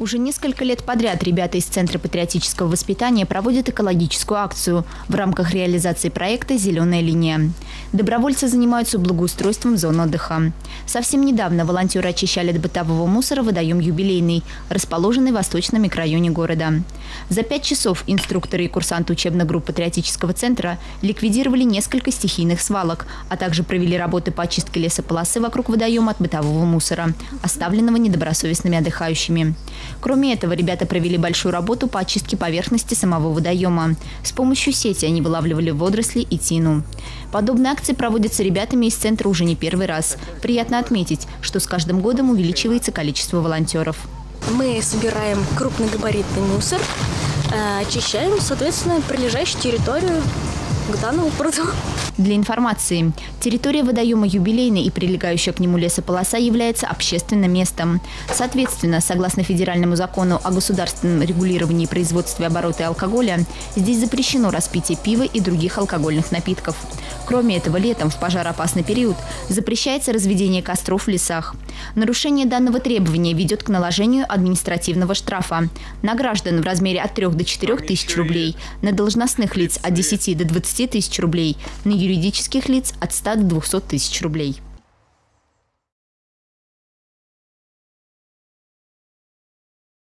Уже несколько лет подряд ребята из Центра патриотического воспитания проводят экологическую акцию в рамках реализации проекта «Зеленая линия». Добровольцы занимаются благоустройством зон отдыха. Совсем недавно волонтеры очищали от бытового мусора водоем «Юбилейный», расположенный в восточном микрорайоне города. За пять часов инструкторы и курсанты учебной группы патриотического центра ликвидировали несколько стихийных свалок, а также провели работы по очистке лесополосы вокруг водоема от бытового мусора, оставленного недобросовестными отдыхающими. Кроме этого, ребята провели большую работу по очистке поверхности самого водоема. С помощью сети они вылавливали водоросли и тину. Подобные акции проводятся ребятами из центра уже не первый раз. Приятно отметить, что с каждым годом увеличивается количество волонтеров. Мы собираем крупногабаритный мусор, э, очищаем, соответственно, прилежащую территорию к данному пруду. Для информации, территория водоема «Юбилейный» и прилегающая к нему лесополоса является общественным местом. Соответственно, согласно федеральному закону о государственном регулировании производства и оборота алкоголя, здесь запрещено распитие пива и других алкогольных напитков. Кроме этого, летом в пожароопасный период запрещается разведение костров в лесах. Нарушение данного требования ведет к наложению административного штрафа на граждан в размере от 3 до 4 тысяч рублей, на должностных лиц от 10 до 20 тысяч рублей, на юридических лиц от 100 до 200 тысяч рублей.